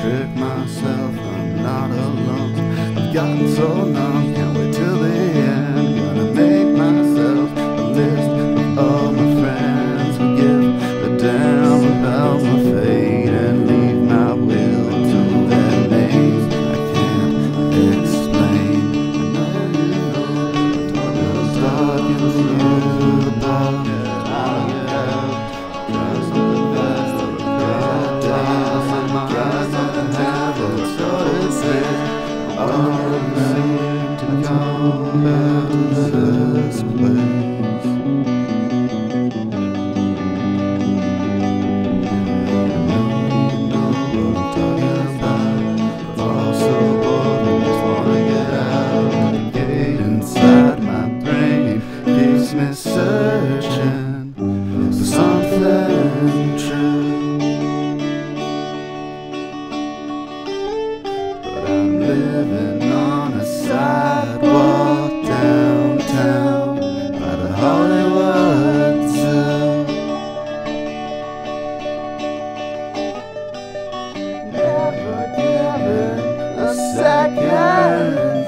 trick myself, I'm not alone. I've gotten so numb. But I'm living on a sidewalk downtown by the Hollywood Zoo. Never given a second.